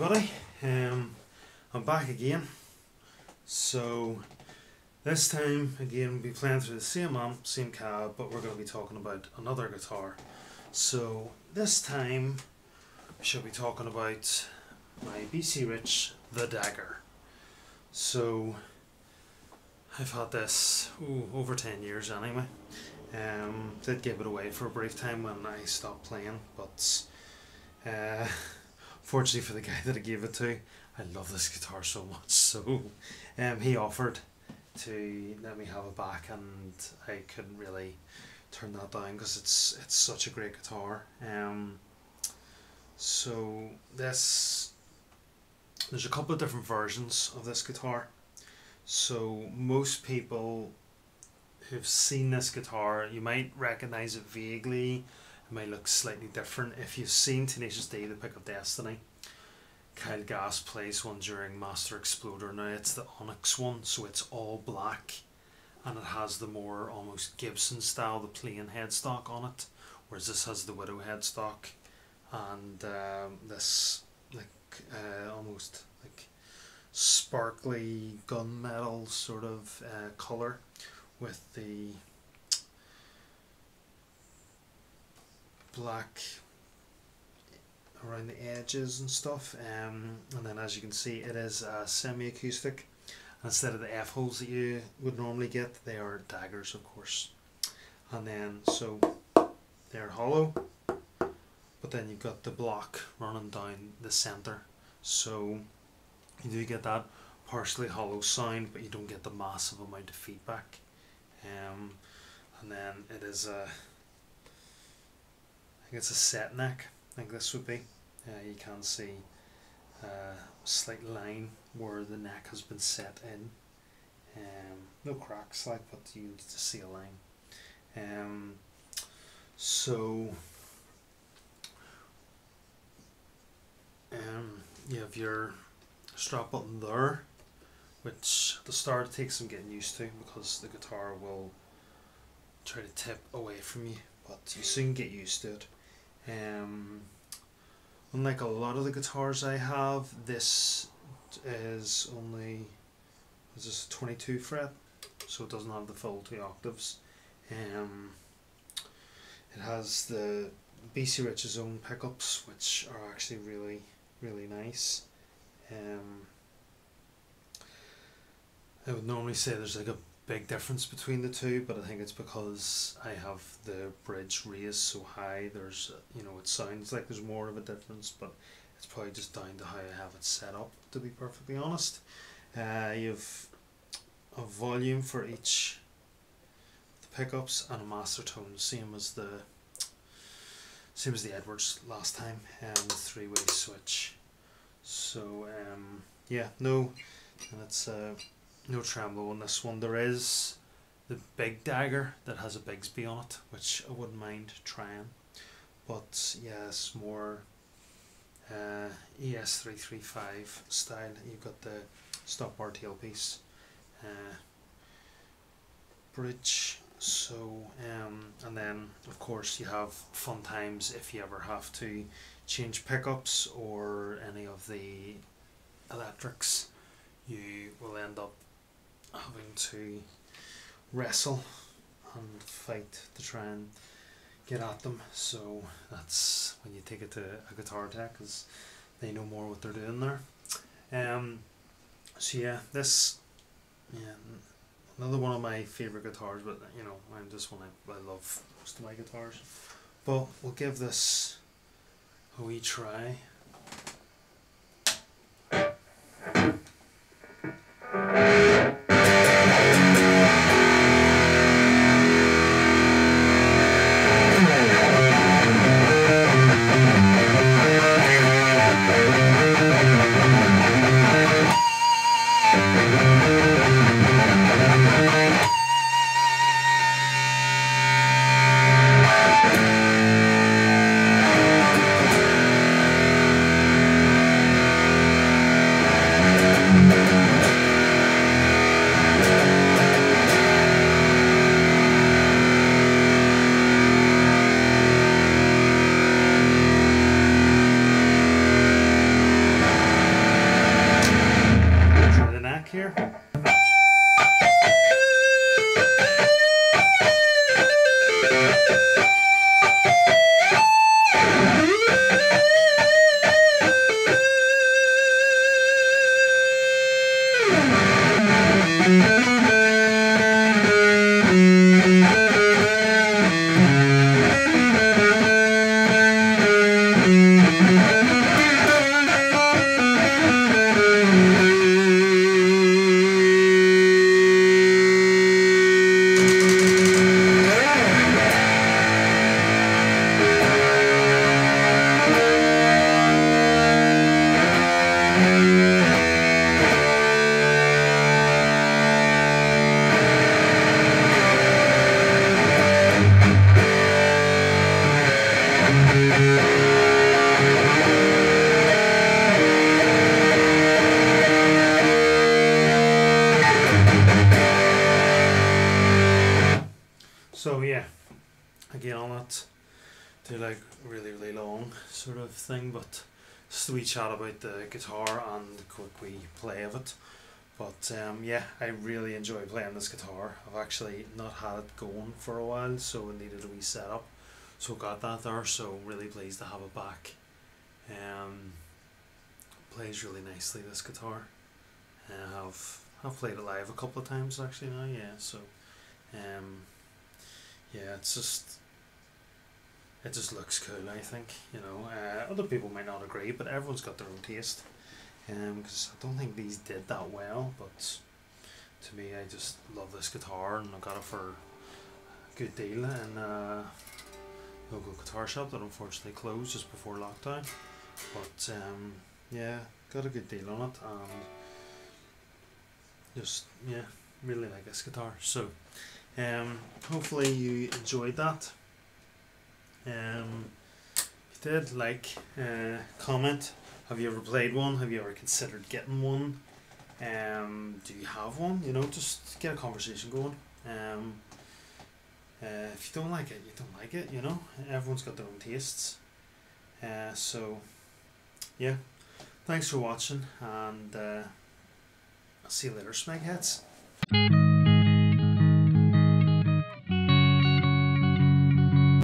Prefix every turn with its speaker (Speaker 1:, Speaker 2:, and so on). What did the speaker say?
Speaker 1: everybody. Um, I'm back again. So this time again we'll be playing through the same amp, same cab, but we're going to be talking about another guitar. So this time we shall be talking about my BC Rich The Dagger. So I've had this ooh, over 10 years anyway. Um, did give it away for a brief time when I stopped playing, but uh, fortunately for the guy that I gave it to, I love this guitar so much. So um, he offered to let me have it back, and I couldn't really turn that down because it's it's such a great guitar. Um, so this there's a couple of different versions of this guitar. So most people who've seen this guitar, you might recognize it vaguely. It might look slightly different. If you've seen Tenacious D, the Pick of Destiny, Kyle Gass plays one during Master Exploder. Now it's the Onyx one, so it's all black, and it has the more almost Gibson style, the plain headstock on it, whereas this has the Widow headstock, and um, this like uh, almost like sparkly gunmetal sort of uh, color with the black around the edges and stuff um, and then as you can see it is a semi-acoustic. Instead of the F holes that you would normally get they are daggers of course. And then so they're hollow but then you've got the block running down the center. So you do get that partially hollow sound but you don't get the massive amount of feedback. Um, and then it is a think it's a set neck I think this would be. Uh, you can see a slight line where the neck has been set in. Um, no cracks like but you need to see a line. Um, so um, you have your strap button there which the start takes some getting used to because the guitar will try to tip away from you but you soon get used to it um, unlike a lot of the guitars I have this is only this is 22 fret so it doesn't have the full two octaves. Um, it has the BC Rich's own pickups which are actually really really nice. Um, I would normally say there's like a big difference between the two, but I think it's because I have the bridge raised so high. There's, you know, it sounds like there's more of a difference, but it's probably just down to how I have it set up. To be perfectly honest, uh, you've a volume for each the pickups and a master tone, same as the same as the Edwards last time, and the three way switch. So um, yeah, no, and it's uh, no tremolo on this one. There is the big dagger that has a Bigsby on it, which I wouldn't mind trying. But yeah, it's more uh, ES335 style. You've got the stop bar tailpiece, uh, bridge. So um, and then of course you have fun times if you ever have to change pickups or any of the electrics. You will end up having to wrestle and fight to try and get at them. So that's when you take it to a guitar tech because they know more what they're doing there. Um, so yeah, this yeah another one of my favorite guitars, but you know I'm just one I, I love most of my guitars. But we'll give this a wee try. Do like really really long sort of thing, but just a wee chat about the guitar and a quick wee play of it. But um, yeah, I really enjoy playing this guitar. I've actually not had it going for a while, so it needed a wee setup. So got that there, so really pleased to have it back. Um, plays really nicely this guitar. Uh, I've I've played it live a couple of times actually now, yeah. So, um, yeah, it's just it just looks cool. I think you know uh, other people might not agree, but everyone's got their own taste because um, I don't think these did that well. But to me, I just love this guitar, and I got it for a good deal in a local guitar shop that unfortunately closed just before lockdown. But um, yeah, got a good deal on it, and just yeah, really like this guitar. So um, hopefully you enjoyed that. Um, if you did, like, uh, comment have you ever played one? Have you ever considered getting one? Um, do you have one? You know, just get a conversation going. Um, uh, if you don't like it, you don't like it. You know, everyone's got their own tastes. Uh, so, yeah. Thanks for watching, and uh, I'll see you later, Smegheads.